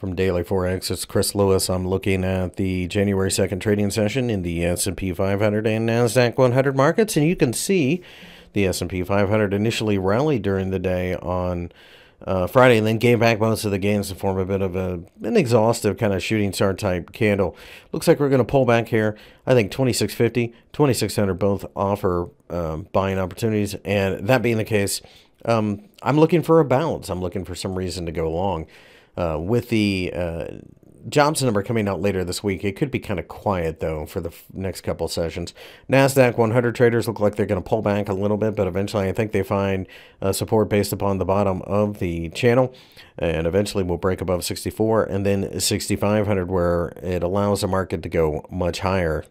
From Daily Forex, it's Chris Lewis. I'm looking at the January 2nd trading session in the S&P 500 and Nasdaq 100 markets, and you can see the S&P 500 initially rallied during the day on uh, Friday and then gave back most of the gains to form a bit of a, an exhaustive kind of shooting star type candle. Looks like we're going to pull back here. I think 2650, 2600 both offer um, buying opportunities, and that being the case, um, I'm looking for a bounce. I'm looking for some reason to go long. Uh, with the uh, jobs number coming out later this week, it could be kind of quiet though for the next couple sessions. Nasdaq 100 traders look like they're going to pull back a little bit, but eventually I think they find uh, support based upon the bottom of the channel, and eventually we'll break above 64 and then 6500 where it allows the market to go much higher.